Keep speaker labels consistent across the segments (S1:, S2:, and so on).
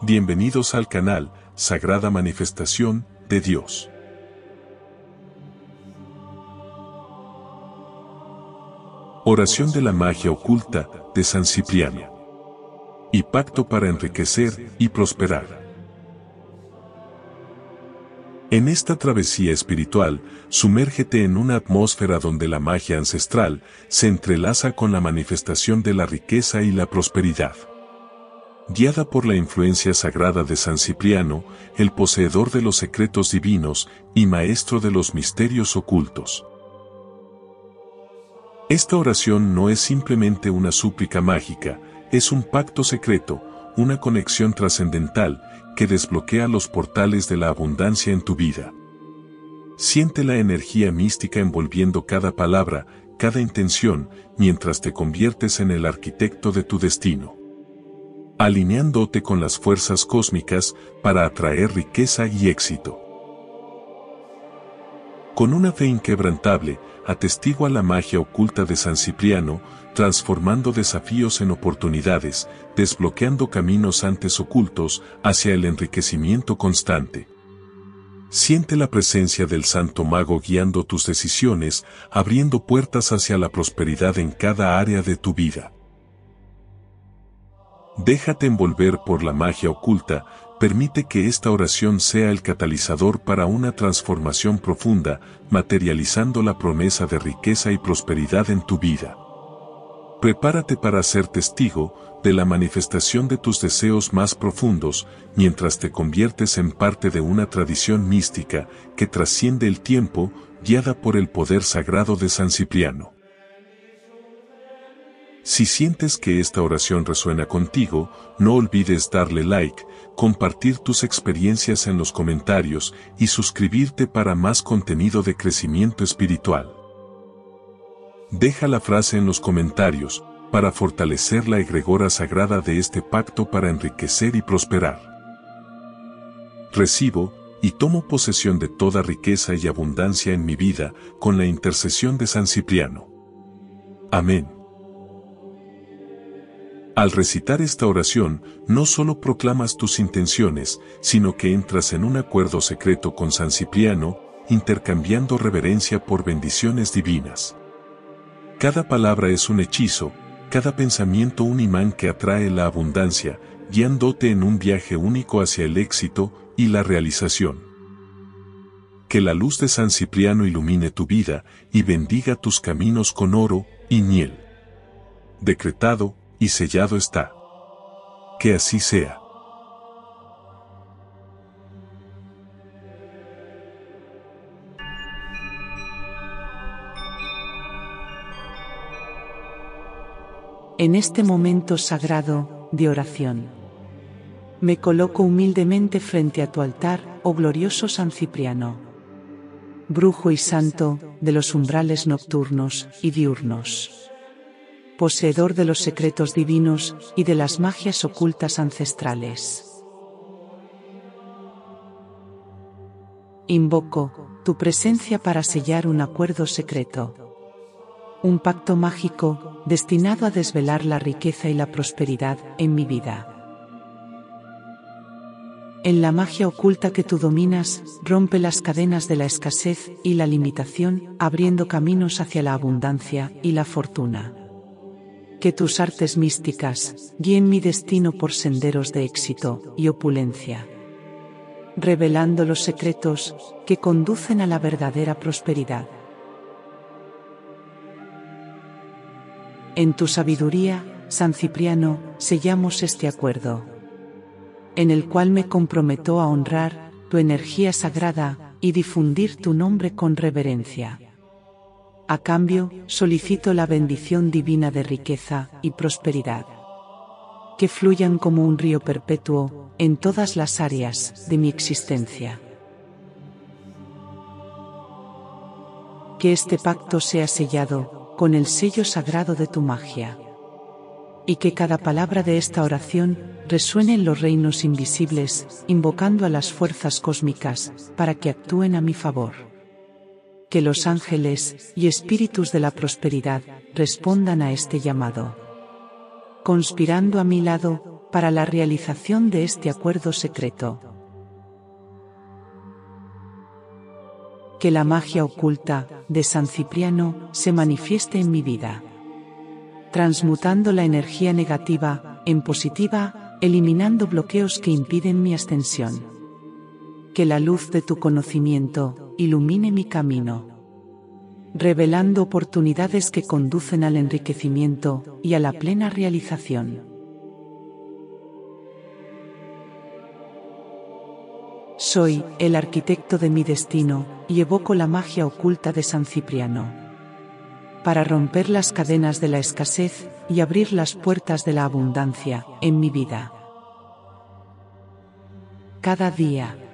S1: Bienvenidos al canal, Sagrada Manifestación de Dios. Oración de la magia oculta de San Cipriano. Y pacto para enriquecer y prosperar. En esta travesía espiritual, sumérgete en una atmósfera donde la magia ancestral se entrelaza con la manifestación de la riqueza y la prosperidad guiada por la influencia sagrada de San Cipriano, el poseedor de los secretos divinos y maestro de los misterios ocultos. Esta oración no es simplemente una súplica mágica, es un pacto secreto, una conexión trascendental que desbloquea los portales de la abundancia en tu vida. Siente la energía mística envolviendo cada palabra, cada intención, mientras te conviertes en el arquitecto de tu destino alineándote con las fuerzas cósmicas para atraer riqueza y éxito. Con una fe inquebrantable, atestigua la magia oculta de San Cipriano, transformando desafíos en oportunidades, desbloqueando caminos antes ocultos hacia el enriquecimiento constante. Siente la presencia del Santo Mago guiando tus decisiones, abriendo puertas hacia la prosperidad en cada área de tu vida. Déjate envolver por la magia oculta, permite que esta oración sea el catalizador para una transformación profunda, materializando la promesa de riqueza y prosperidad en tu vida. Prepárate para ser testigo de la manifestación de tus deseos más profundos, mientras te conviertes en parte de una tradición mística que trasciende el tiempo, guiada por el poder sagrado de San Cipriano. Si sientes que esta oración resuena contigo, no olvides darle like, compartir tus experiencias en los comentarios y suscribirte para más contenido de crecimiento espiritual. Deja la frase en los comentarios para fortalecer la egregora sagrada de este pacto para enriquecer y prosperar. Recibo y tomo posesión de toda riqueza y abundancia en mi vida con la intercesión de San Cipriano. Amén. Al recitar esta oración, no solo proclamas tus intenciones, sino que entras en un acuerdo secreto con San Cipriano, intercambiando reverencia por bendiciones divinas. Cada palabra es un hechizo, cada pensamiento un imán que atrae la abundancia, guiándote en un viaje único hacia el éxito y la realización. Que la luz de San Cipriano ilumine tu vida y bendiga tus caminos con oro y miel. Decretado, y sellado está. Que así sea.
S2: En este momento sagrado de oración, me coloco humildemente frente a tu altar, oh glorioso San Cipriano, brujo y santo de los umbrales nocturnos y diurnos poseedor de los secretos divinos y de las magias ocultas ancestrales. Invoco tu presencia para sellar un acuerdo secreto. Un pacto mágico destinado a desvelar la riqueza y la prosperidad en mi vida. En la magia oculta que tú dominas, rompe las cadenas de la escasez y la limitación, abriendo caminos hacia la abundancia y la fortuna que tus artes místicas guíen mi destino por senderos de éxito y opulencia, revelando los secretos que conducen a la verdadera prosperidad. En tu sabiduría, San Cipriano, sellamos este acuerdo, en el cual me comprometo a honrar tu energía sagrada y difundir tu nombre con reverencia. A cambio, solicito la bendición divina de riqueza y prosperidad. Que fluyan como un río perpetuo en todas las áreas de mi existencia. Que este pacto sea sellado con el sello sagrado de tu magia. Y que cada palabra de esta oración resuene en los reinos invisibles, invocando a las fuerzas cósmicas para que actúen a mi favor que los ángeles y espíritus de la prosperidad respondan a este llamado. Conspirando a mi lado para la realización de este acuerdo secreto. Que la magia oculta de San Cipriano se manifieste en mi vida, transmutando la energía negativa en positiva, eliminando bloqueos que impiden mi ascensión. Que la luz de tu conocimiento ilumine mi camino revelando oportunidades que conducen al enriquecimiento y a la plena realización. Soy el arquitecto de mi destino y evoco la magia oculta de San Cipriano. Para romper las cadenas de la escasez y abrir las puertas de la abundancia en mi vida. Cada día.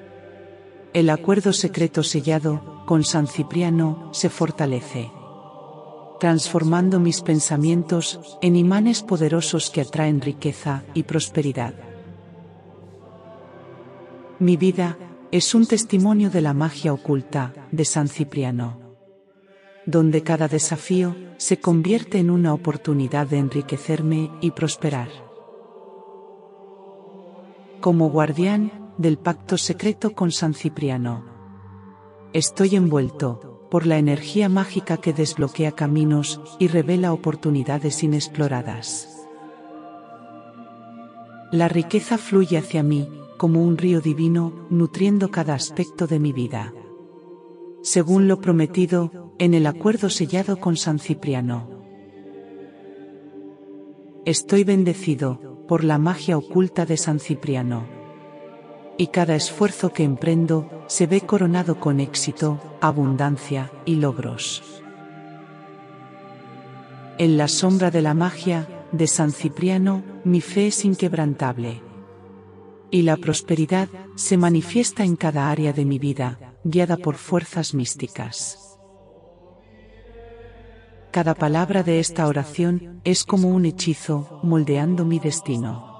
S2: El acuerdo secreto sellado con San Cipriano se fortalece. Transformando mis pensamientos en imanes poderosos que atraen riqueza y prosperidad. Mi vida es un testimonio de la magia oculta de San Cipriano, donde cada desafío se convierte en una oportunidad de enriquecerme y prosperar. Como guardián del pacto secreto con San Cipriano. Estoy envuelto por la energía mágica que desbloquea caminos y revela oportunidades inexploradas. La riqueza fluye hacia mí como un río divino, nutriendo cada aspecto de mi vida. Según lo prometido, en el acuerdo sellado con San Cipriano. Estoy bendecido por la magia oculta de San Cipriano. Y cada esfuerzo que emprendo se ve coronado con éxito, abundancia y logros. En la sombra de la magia de San Cipriano, mi fe es inquebrantable y la prosperidad se manifiesta en cada área de mi vida, guiada por fuerzas místicas. Cada palabra de esta oración es como un hechizo, moldeando mi destino.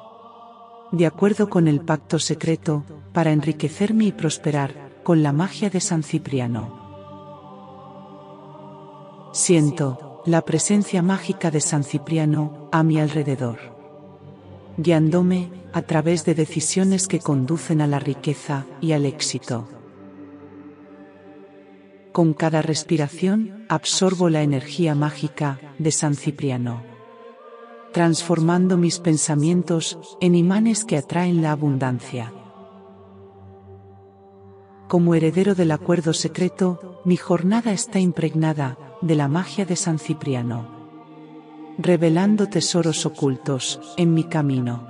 S2: De acuerdo con el pacto secreto, para enriquecerme y prosperar, con la magia de San Cipriano. Siento la presencia mágica de San Cipriano a mi alrededor guiándome a través de decisiones que conducen a la riqueza y al éxito. Con cada respiración absorbo la energía mágica de San Cipriano, transformando mis pensamientos en imanes que atraen la abundancia. Como heredero del acuerdo secreto, mi jornada está impregnada de la magia de San Cipriano revelando tesoros ocultos en mi camino.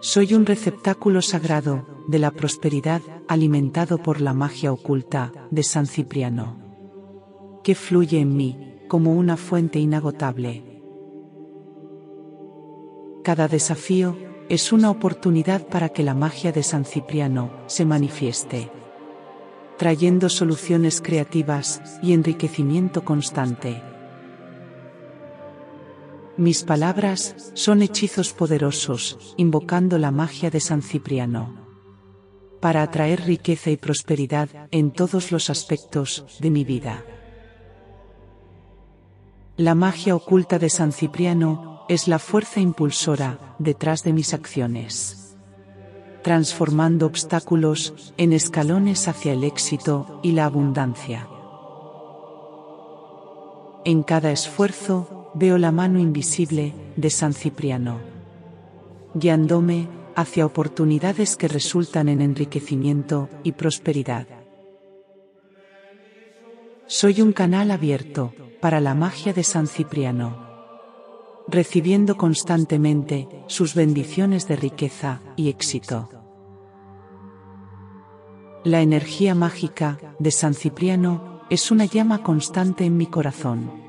S2: Soy un receptáculo sagrado de la prosperidad alimentado por la magia oculta de San Cipriano, que fluye en mí como una fuente inagotable. Cada desafío es una oportunidad para que la magia de San Cipriano se manifieste, trayendo soluciones creativas y enriquecimiento constante. Mis palabras son hechizos poderosos, invocando la magia de San Cipriano. Para atraer riqueza y prosperidad en todos los aspectos de mi vida. La magia oculta de San Cipriano es la fuerza impulsora detrás de mis acciones. Transformando obstáculos en escalones hacia el éxito y la abundancia. En cada esfuerzo, veo la mano invisible de San Cipriano, guiándome hacia oportunidades que resultan en enriquecimiento y prosperidad. Soy un canal abierto para la magia de San Cipriano, recibiendo constantemente sus bendiciones de riqueza y éxito. La energía mágica de San Cipriano es una llama constante en mi corazón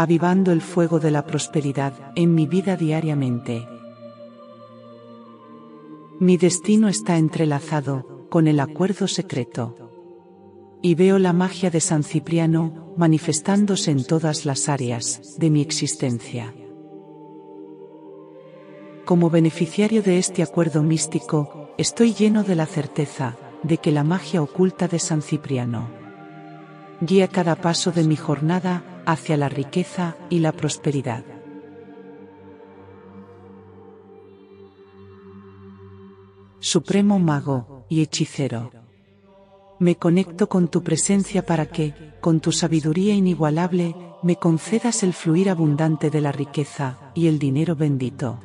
S2: avivando el fuego de la prosperidad en mi vida diariamente. Mi destino está entrelazado con el acuerdo secreto y veo la magia de San Cipriano manifestándose en todas las áreas de mi existencia. Como beneficiario de este acuerdo místico, estoy lleno de la certeza de que la magia oculta de San Cipriano guía cada paso de mi jornada hacia la riqueza y la prosperidad. Supremo Mago y Hechicero. Me conecto con tu presencia para que, con tu sabiduría inigualable, me concedas el fluir abundante de la riqueza y el dinero bendito.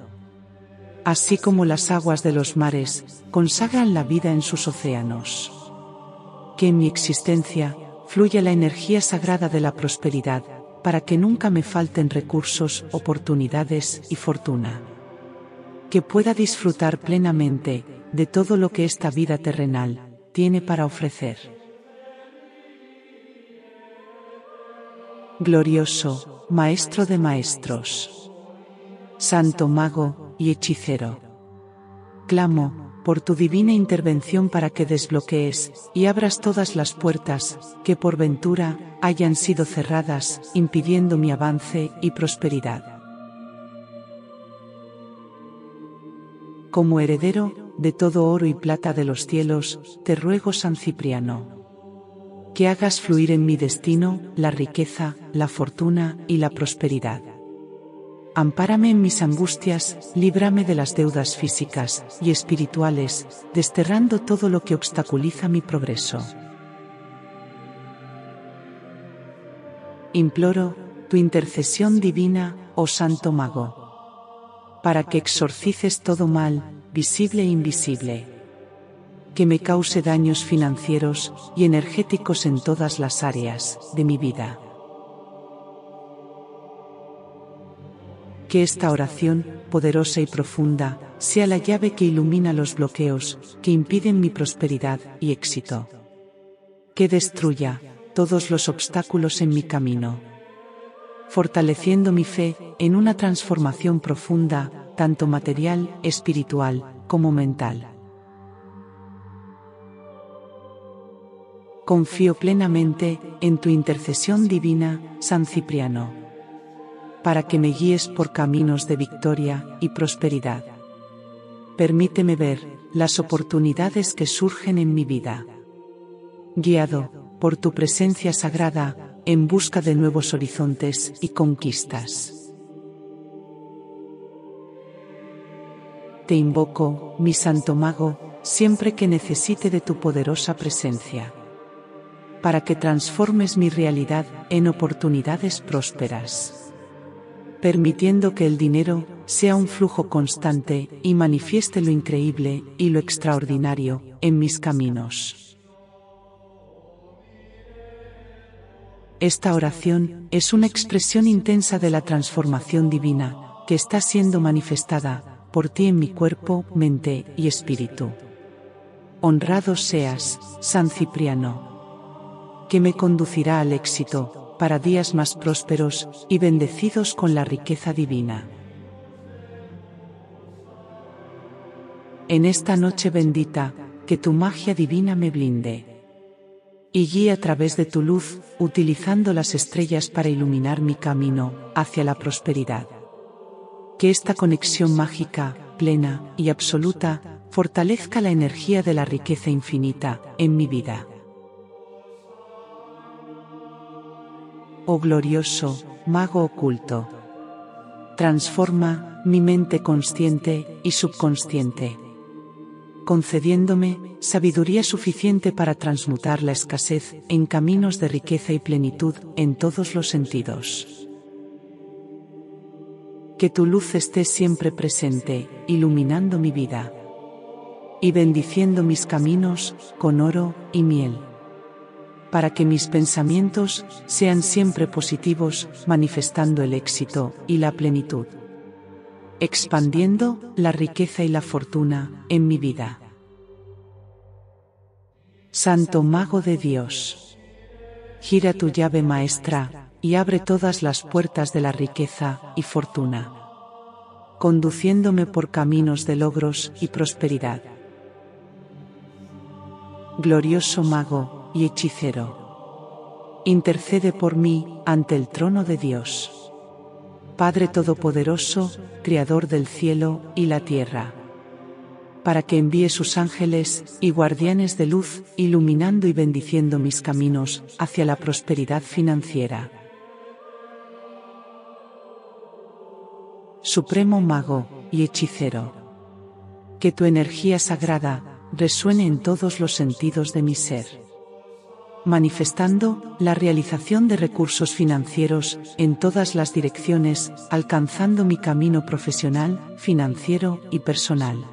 S2: Así como las aguas de los mares consagran la vida en sus océanos. Que en mi existencia fluya la energía sagrada de la prosperidad, para que nunca me falten recursos, oportunidades y fortuna. Que pueda disfrutar plenamente de todo lo que esta vida terrenal tiene para ofrecer. Glorioso, Maestro de Maestros. Santo Mago y Hechicero. Clamo, por tu divina intervención para que desbloquees y abras todas las puertas que por ventura hayan sido cerradas, impidiendo mi avance y prosperidad. Como heredero de todo oro y plata de los cielos, te ruego San Cipriano, que hagas fluir en mi destino la riqueza, la fortuna y la prosperidad Ampárame en mis angustias, líbrame de las deudas físicas y espirituales, desterrando todo lo que obstaculiza mi progreso. Imploro tu intercesión divina, oh Santo Mago, para que exorcices todo mal, visible e invisible, que me cause daños financieros y energéticos en todas las áreas de mi vida. Que esta oración, poderosa y profunda, sea la llave que ilumina los bloqueos que impiden mi prosperidad y éxito. Que destruya todos los obstáculos en mi camino. Fortaleciendo mi fe en una transformación profunda, tanto material, espiritual, como mental. Confío plenamente en tu intercesión divina, San Cipriano para que me guíes por caminos de victoria y prosperidad. Permíteme ver las oportunidades que surgen en mi vida. Guiado por tu presencia sagrada, en busca de nuevos horizontes y conquistas. Te invoco, mi Santo Mago, siempre que necesite de tu poderosa presencia. Para que transformes mi realidad en oportunidades prósperas permitiendo que el dinero sea un flujo constante y manifieste lo increíble y lo extraordinario en mis caminos. Esta oración es una expresión intensa de la transformación divina que está siendo manifestada por ti en mi cuerpo, mente y espíritu. Honrado seas, San Cipriano, que me conducirá al éxito para días más prósperos y bendecidos con la riqueza divina. En esta noche bendita, que tu magia divina me blinde y guíe a través de tu luz, utilizando las estrellas para iluminar mi camino hacia la prosperidad. Que esta conexión mágica, plena y absoluta, fortalezca la energía de la riqueza infinita en mi vida. oh glorioso, mago oculto. Transforma mi mente consciente y subconsciente, concediéndome sabiduría suficiente para transmutar la escasez en caminos de riqueza y plenitud en todos los sentidos. Que tu luz esté siempre presente, iluminando mi vida y bendiciendo mis caminos con oro y miel para que mis pensamientos sean siempre positivos, manifestando el éxito y la plenitud. Expandiendo la riqueza y la fortuna en mi vida. Santo Mago de Dios. Gira tu llave maestra y abre todas las puertas de la riqueza y fortuna. Conduciéndome por caminos de logros y prosperidad. Glorioso Mago, y hechicero. Intercede por mí ante el trono de Dios. Padre Todopoderoso, Creador del cielo y la tierra. Para que envíe sus ángeles y guardianes de luz, iluminando y bendiciendo mis caminos hacia la prosperidad financiera. Supremo Mago y Hechicero. Que tu energía sagrada resuene en todos los sentidos de mi ser. Manifestando la realización de recursos financieros en todas las direcciones, alcanzando mi camino profesional, financiero y personal.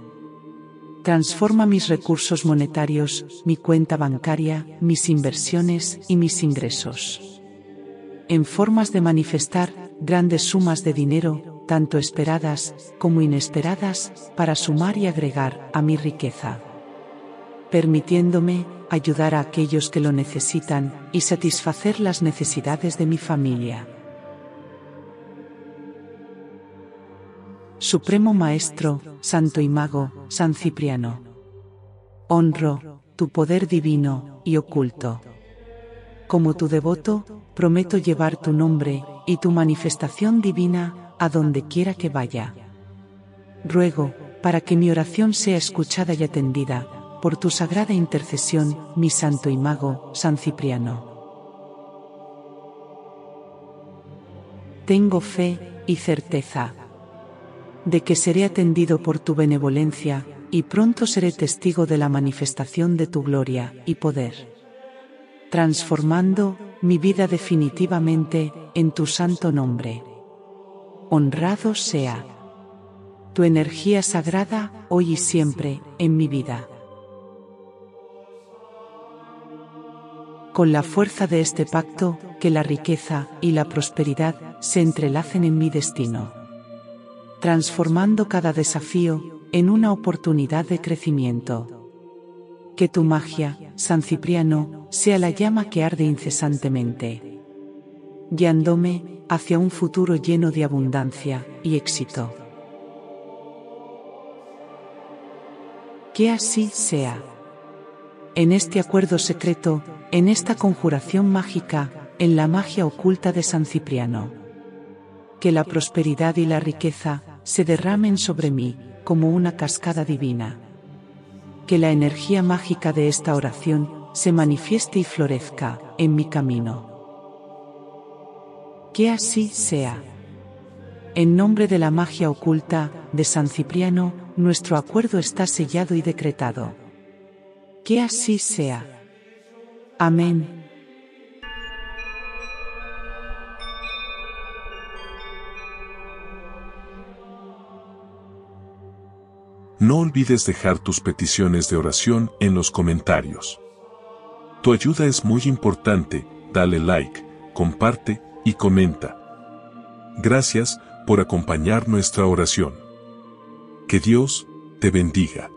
S2: Transforma mis recursos monetarios, mi cuenta bancaria, mis inversiones y mis ingresos. En formas de manifestar grandes sumas de dinero, tanto esperadas como inesperadas, para sumar y agregar a mi riqueza. Permitiéndome ayudar a aquellos que lo necesitan y satisfacer las necesidades de mi familia. Supremo Maestro, Santo y Mago, San Cipriano. Honro tu poder divino y oculto. Como tu devoto, prometo llevar tu nombre y tu manifestación divina a donde quiera que vaya. Ruego, para que mi oración sea escuchada y atendida, por tu sagrada intercesión, mi santo y mago, San Cipriano. Tengo fe y certeza de que seré atendido por tu benevolencia, y pronto seré testigo de la manifestación de tu gloria y poder. Transformando mi vida definitivamente en tu santo nombre. Honrado sea tu energía sagrada hoy y siempre en mi vida. Con la fuerza de este pacto, que la riqueza y la prosperidad se entrelacen en mi destino transformando cada desafío en una oportunidad de crecimiento. Que tu magia, San Cipriano, sea la llama que arde incesantemente, guiándome hacia un futuro lleno de abundancia y éxito. Que así sea. En este acuerdo secreto, en esta conjuración mágica, en la magia oculta de San Cipriano. Que la prosperidad y la riqueza se derramen sobre mí, como una cascada divina. Que la energía mágica de esta oración se manifieste y florezca en mi camino. Que así sea. En nombre de la magia oculta de San Cipriano, nuestro acuerdo está sellado y decretado. Que así sea. Amén.
S1: No olvides dejar tus peticiones de oración en los comentarios. Tu ayuda es muy importante, dale like, comparte y comenta. Gracias por acompañar nuestra oración. Que Dios te bendiga.